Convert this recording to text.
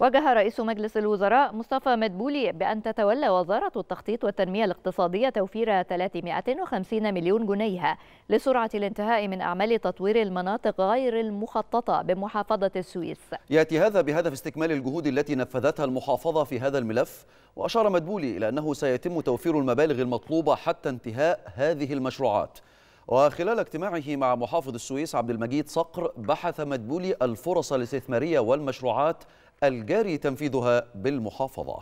وجه رئيس مجلس الوزراء مصطفى مدبولي بأن تتولى وزارة التخطيط والتنمية الاقتصادية توفير 350 مليون جنيه لسرعة الانتهاء من أعمال تطوير المناطق غير المخططة بمحافظة السويس. يأتي هذا بهدف استكمال الجهود التي نفذتها المحافظة في هذا الملف وأشار مدبولي إلى أنه سيتم توفير المبالغ المطلوبة حتى انتهاء هذه المشروعات. وخلال اجتماعه مع محافظ السويس عبد المجيد صقر بحث مدبولي الفرص الاستثمارية والمشروعات الجاري تنفيذها بالمحافظة.